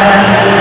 Amen.